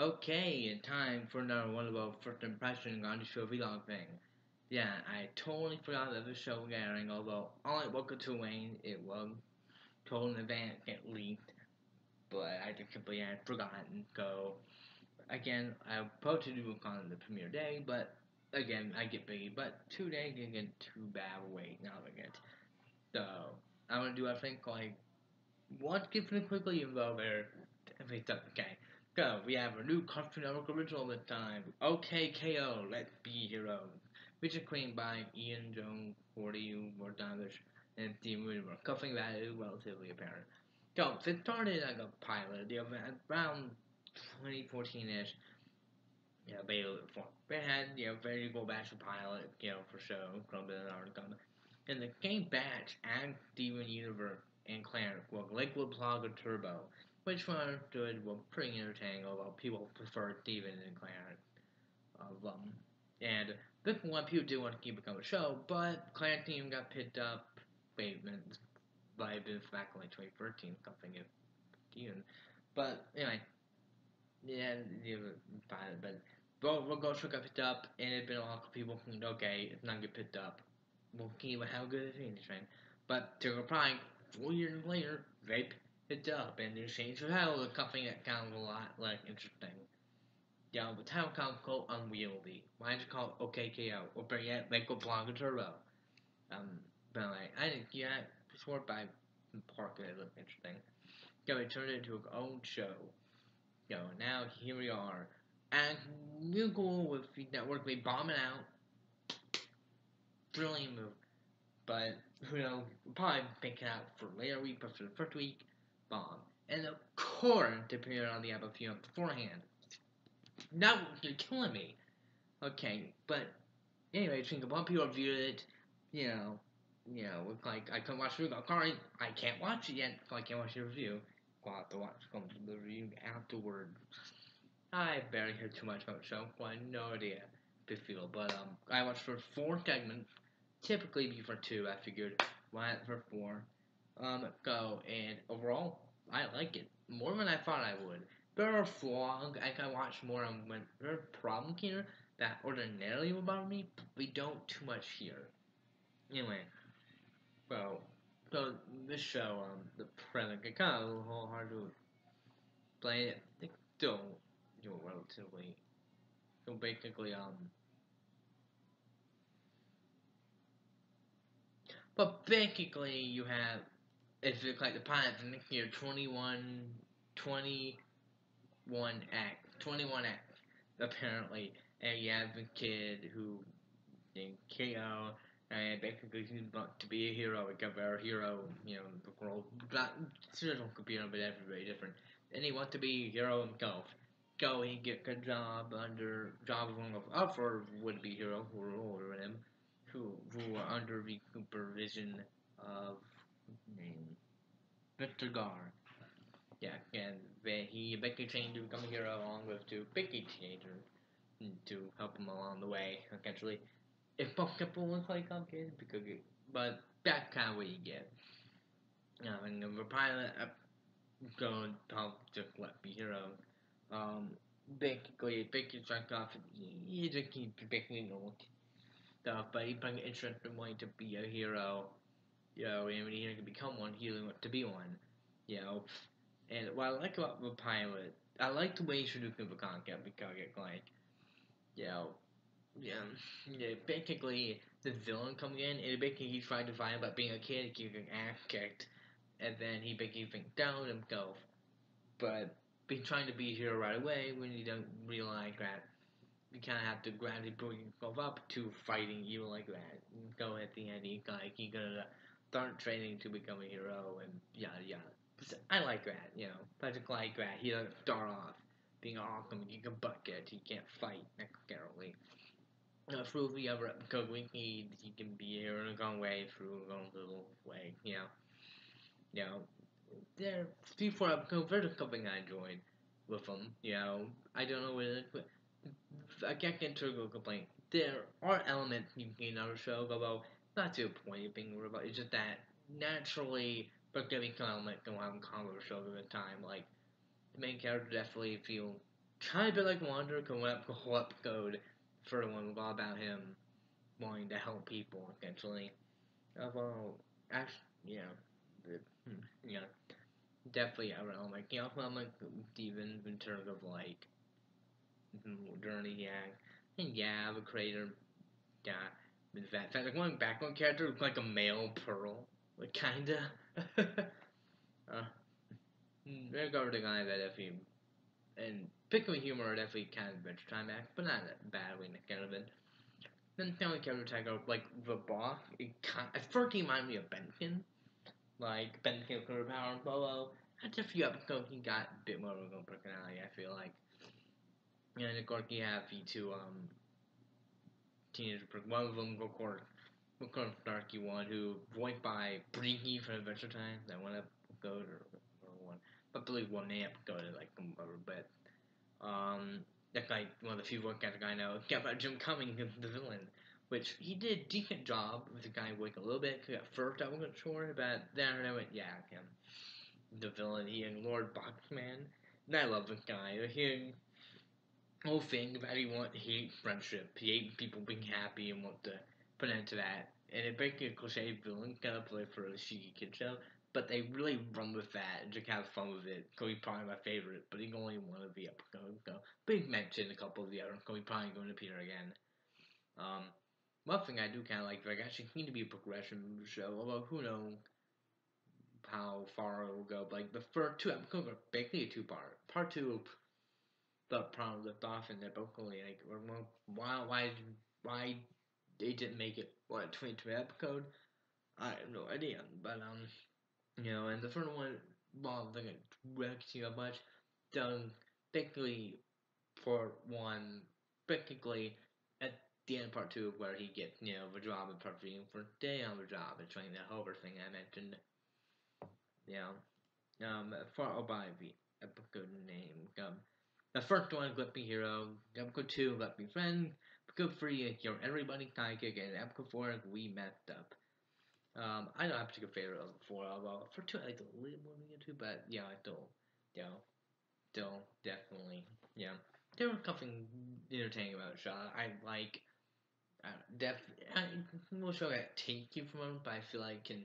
Okay, time for another one of about first impression on the show vlog thing. Yeah, I totally forgot that the show was airing, although only Welcome to Wayne, it was told in advance get leaked, but I just completely had forgotten. So, again, I was supposed to do it on the premiere day, but again, I get busy, but two days didn't get too bad wait, now I get. So, I'm gonna do, I think, like, one skip pretty quickly, though they're, if it's okay. So, we have a new Cartoon Network original this time. OKKO, Let's Be Heroes. Which is claimed by Ian Jones, 40 or Dovish, and Steve Weaver. Cuffing value relatively apparent. So, it started like a pilot, the event around 2014-ish. Yeah, they they had you know very good batch of pilot, you know, for show, Crumbin and article. And the game batch and Steven Universe and were Lakewood Plaza Turbo which one good were pretty entertaining, although people prefer Steven and Clarence. Of, um, and this one people do want to keep become a show, but Clarence team got picked up wait by this back in like 2013, something if Steven. But anyway, yeah, yeah but but Ghost got picked up, and it's been a lot of people thinking, okay, it's not get picked up. We'll see how good it is, right? But to reply, four years later, they it up and they changed the title to something that sounds a lot like interesting. Yeah, the title sounds called Unwieldy. Why don't you call it OKKO? Or better yet, make Blanca Turbo. Um, but like, I think, yeah, short by Parker, it looked interesting. So we turned it into an own show. So now here we are. And we'll go with the network, we bomb it out. Brilliant move. But, knows, we'll probably pick it out for later week, but for the first week, bomb. And of course, to appear on the apple film beforehand. Now you're killing me. Okay, but anyway, think about people reviewed it, you know, you know, like I couldn't watch the review. I can't watch it yet, so I can't watch the review. Well, I'll have to watch the review afterward. I barely heard too much about the show, so I had no idea to feel. But um, I watched for four segments. Typically before two. I figured why for four um, go, and overall, I like it more than I thought I would. There are flaws I can watch more on when there are problems here that ordinarily would bother me, but we don't too much here. Anyway, well, so this show, um, the premise, it kind of a little hard to explain it. They don't do it relatively. So basically, um, but basically you have if you like the Pirates in here 21 21 act 21 act apparently. And you have a kid who named KO and basically he's about to be a hero like a hero you know the world not still computer but everybody different. And he wants to be a hero himself. Go and get a job under job of one of other would be hero who are older than him who who are under the supervision of name Victor Gar. Yeah, and he basically trained to become a hero along with two picky teenagers to help him along the way, essentially. If most people look like complicated, because but that's kind of what you get. Um, and the pilot to help just let be hero. Um, basically, basically strike off. He just keep basically normal stuff, but he brings interesting way to be a hero you know, and when he can become one, he wants to be one, you know. And what I like about the pilot, I like the way the concept because it's like, you know, yeah, yeah, basically the villain coming in and basically he's trying to find about being a kid, an ass kicked, and then he basically thinks down himself, but being trying to be a hero right away when you don't realize that you kind of have to gradually bring yourself up to fighting evil like that. go at the end, he's like, he's gonna start training to become a hero and yada yada. I like that, you know. Patrick like that. He doesn't start off being awesome. He can bucket. He can't fight necessarily. Uh, through the other because we need he can be a long way through a little way, you know. You know, there four episodes. There's something I enjoyed with them. You know, I don't know is, but I can't get into a complaint. There are elements you can in our show about not to a point of being worried about. It's just that naturally, but getting of like don't have controversial at the time. Like the main character definitely feel kind of bit like Wander the whole episode for the one was all about him wanting to help people, essentially. Although, actually, you know, the, hmm, you know, definitely around, like, you know, I'm like Steven in terms of, like, journey, yeah. And yeah, the creator, yeah, in fact, like, one background character looks like a male Pearl. Like, kinda. uh, regarding I that if you, and picking humor definitely kind of better time back, but not in the kind of it. Then the only character tag out like the boss, it kind at first he reminded me of Benkin. Like Benkin Clear Power and Bolo. That's a few episodes he got a bit more of a personality, I feel like. And of course you have the two um teenage one of them of course of course Darky one who voiced by Brinky from Adventure Time, that one episode or, or one but believe one episode like a little bit. Um that guy, one of the few work guys I know, got about Jim Cummings, the villain, which he did a decent job with the guy working a little bit. At first I wasn't sure, but then I went, yeah, him, the villain, he and Lord Boxman. And I love this guy. He whole thing about he want hate friendship, hate people being happy and want to put an end to that. And it basically a cliche villain kind of play for a cheeky kid show but they really run with that and just have fun with it. Kobe probably my favorite, but he only one of the but he mentioned a couple of the other. Kobe probably going to appear again. Um, one thing I do kind of like, like actually need to be a progression show. Although who knows how far it will go. But like the first two I'm episodes are basically a two part. Part two, the problem left off, and they're both only like, why why why they didn't make it what twenty two episode. I have no idea, but um, you know, and the first one, well, like it wrecks you a much, done basically for one, basically at the end of part two where he gets, you know, the job of perfume for day on the job and trying the hover thing I mentioned. Yeah. Um, for by the episode name. Um, the first one, Let Me Hero. Episode two, Let Me Friend. Episode three, You're Everybody Psychic. And episode four, We Messed Up. Um, I don't have a particular favorite of four, although for two I like a little more than two, but yeah, I still, know, still definitely, yeah. There was something entertaining about show. I like, uh, def. I will show that take you from it, but I feel like I can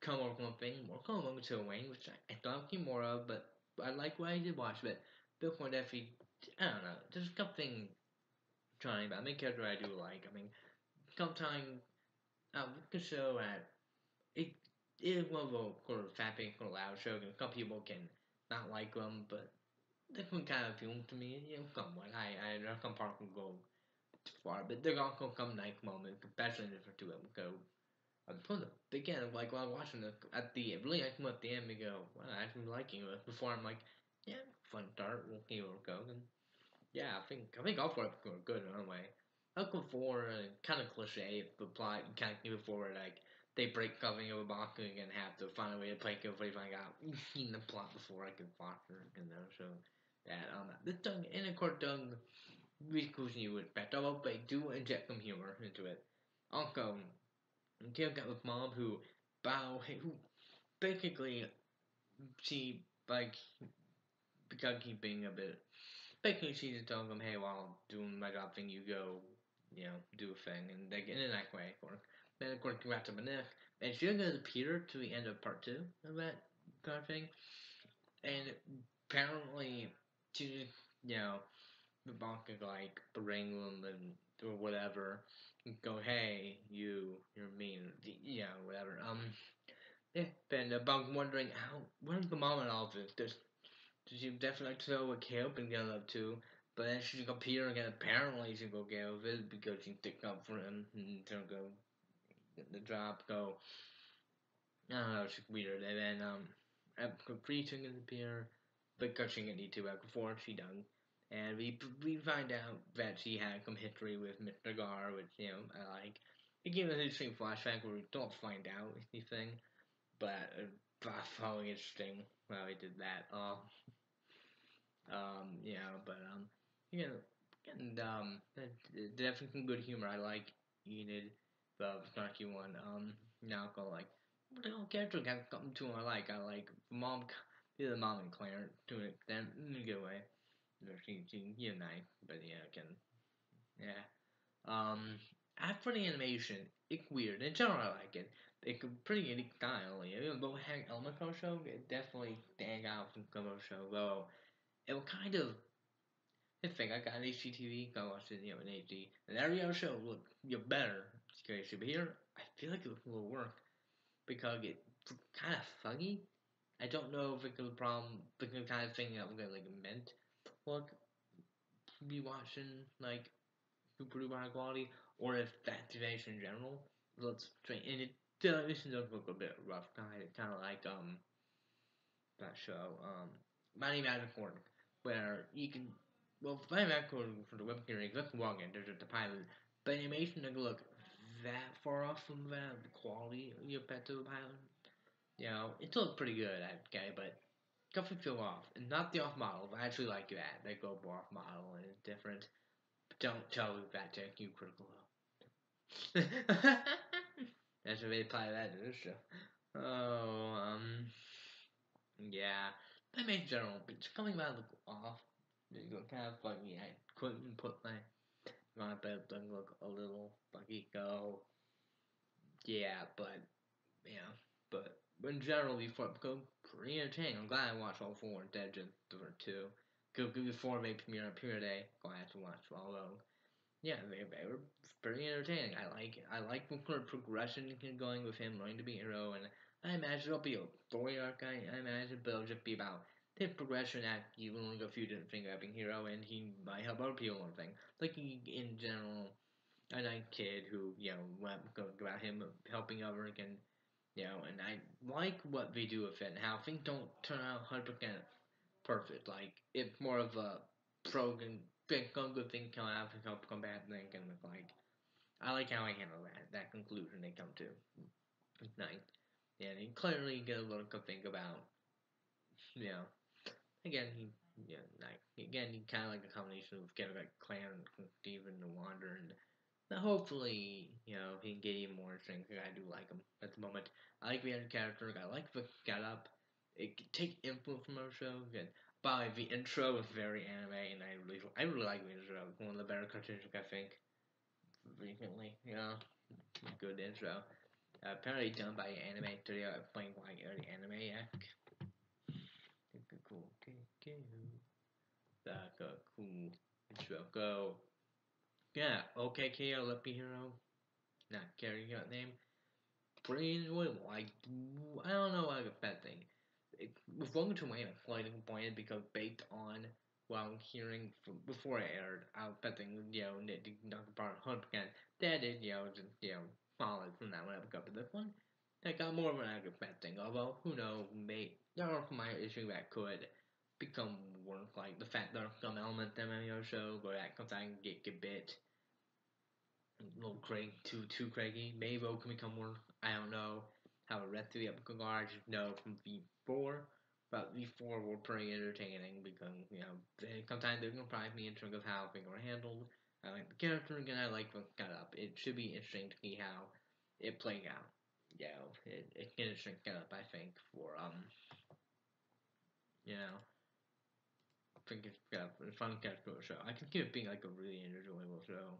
come over one thing more come over to Wayne, which I, I don't see more of, but I like what I did watch. But Bill Point definitely, I don't know, there's something trying about main character I do like. I mean, sometimes um, the show at it is one of a sort of fapping, sort of loud show, and some people can not like them, but they can kind of appeal to me. You know, somewhat. I I know some parts can go too far, but there are also come nice moments, especially in the two of them go. From the beginning, like while watching the at the really I come at the end, we go, well, I actually liking it. Before I'm like, yeah, fun start, we'll see where it goes, and yeah, I think I think all four episodes are good in a way. Uncle Four, uh, kind of cliche, the plot kind of move forward, like they break covering a box and have to find a way to break it before you find out seen the plot before I could watch it, you so that um this done and of course done ridiculous you would expect, but they do inject some humor into it. Also, Gail got with mom who bow who basically she like he's being a bit basically she just telling him, Hey, while doing my job thing you go you know, do a thing, and they get in that way. Then of course congrats to Manif, and she goes to Peter to the end of part two of that kind of thing, and apparently she you know the boss is like bring them and or whatever, and go hey you you're mean you know whatever. Um yeah and about wondering how where's the mom in all of this? does she definitely tell what and get love too but then she go Peter again. Apparently, she go get with it because she stick up for him and to go get the job. Go. I don't know. She's weird. And then um, free to appear because she didn't need to back before she done. And we we find out that she had some history with Mr. Gar, which you know I like. It gives us an interesting flashback where we don't find out anything, but uh, following interesting how he did that. Uh, um, yeah, but um, know, and um, definitely some good humor. I like Enid, the snarky one. Um, go like, the character got something to I like. I like mom, either mom and Claire to an extent in a good way. she, she, you and I, but yeah, again, yeah. Um, after the animation, it's weird. In general, I like it. It's a pretty unique style. Even though Hank Elmico show, it definitely stand out from the show. Though it was kind of the thing. I got an HGTV, I watched it, you know, in HD, and every other show look you better. It's crazy. But here, I feel like it will work because it's kind of fuggy. I don't know if it's a problem, the kind of thing that was like meant look be watching like super duper high quality, or if the activation in general looks strange. And it the animation does look a bit rough, kind of kind of like um that show um Mighty Magiswords, where you can well Mighty Magiswords for the web series let's walk in there's the pilot, but animation doesn't look that far off from that the quality you bet to the pilot. You know, it looked pretty good, okay, but definitely feel off. And not the off model, but I actually like that. They go off model and it's different. But don't tell that Jack you critical That's what they apply that to this show. Oh, um, yeah. I make general, but it's coming out look off. It look kind of funny. I couldn't put my my bed doesn't look a little funky. Go, yeah, but yeah, but in general, before go pretty entertaining. I'm glad I watched all four instead of just two. Because before they premiere premiere day, glad to watch all of them. Yeah, they, they were pretty entertaining. I like I like the progression going with him learning to be a hero, and I imagine it'll be a story arc. I, I imagine, but it'll just be about his progression that you only go a few different things about being hero, oh, and he might help other people or thing. Like he, in general, a nice kid who you know went about him helping other and you know, and I like what they do with it and how things don't turn out 100% perfect. Like, it's more of a pro and good thing come out and help come thing, and it's like, I like how I handle that, that conclusion they come to. It's nice. Yeah, and you clearly get a little to think about, you know, again, he, yeah, like, again, he kind of like a combination of getting like Clan and Steven and Wander and hopefully, you know, he can get even more strength. I do like him at the moment. I like the character. I like the get up. It take influence from our show. And by the intro was very anime, and I really, I really like the intro. One of the better cartoons I think recently. Know, good intro. Apparently done by an anime studio playing like early anime Cool, okay, That's a cool intro. Go. Yeah, okay, KO, let me hero. Not carrying that name. Pretty enjoyable. Like, I don't know, like a bad thing. It, with Welcome to I'm slightly disappointed because based on what I'm hearing from before it aired, I was betting, you know, Nick did not apart 100%. That is, you know, just, you know, solid from that one episode. But this one, I got more of an bad thing. Although, who knows, may, there are my issue that could become worse, like the fact there are some elements in the MMO show where that comes out and get a bit a little Craig too too Craigy. Maybe it can become more. I don't know how a read through the epic I just know from V4. But V4 were pretty entertaining because, you know, sometimes they surprise me in terms of how things were handled. I like the character and I like what's got up. It should be interesting to see how it played out. Yeah, it, it's interesting get up, I think, for, um, you know, I think it's got a fun character show. I can see it being like a really enjoyable show.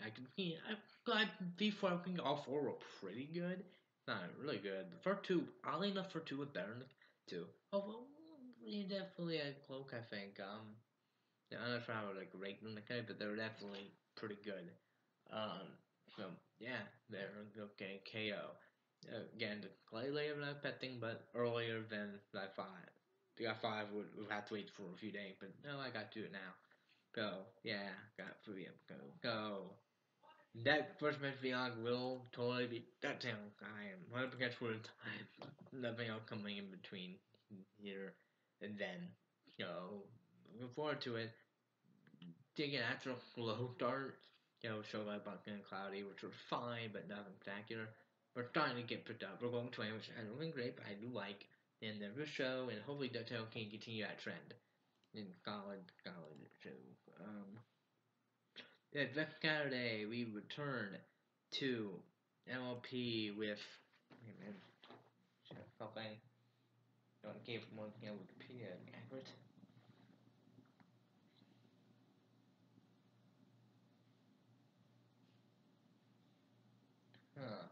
I can, you know, I'm glad V4, I think all four were pretty good. Not really good. The first two, oddly enough, for two was better than two. Oh, definitely a cloak, I think. Um, yeah, I'm not sure how to like rate them, okay, but they were definitely pretty good. Um, so yeah, they're okay. KO. Again, slightly later than I petting, but earlier than I thought. got five would, would have to wait for a few days, but no, I got to do it now. Go. Yeah, got three of. Go. Go. That first match Vlog will totally be that time. I am 100% sure of time. Nothing else coming in between here and then. So, looking forward to it. Taking an actual slow start. You know, show by Buck and Cloudy, which were fine, but nothing spectacular. We're starting to get picked up. We're going to win, which I don't think great, but I do like. And the show, and hopefully DuckTales can continue that trend in college, college too. Um, yeah, next Saturday we return to MLP with. Hope I don't give one thing on Wikipedia accurate. Huh.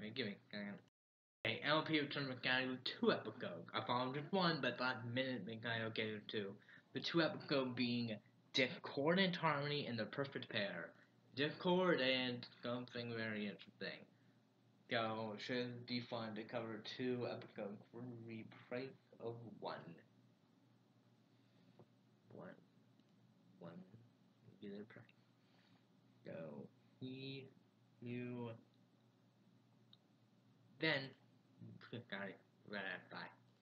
Mm. Give me. Okay, LP return Mikado with two Epicogue. I followed with one, but that minute Mikado gave two. The two Epicogue being Discordant Harmony and the Perfect Pear. Discord and something very interesting. Go, should be fun to cover two Epicogue for the price of one. Get a price. So he, you, then, got it. Right.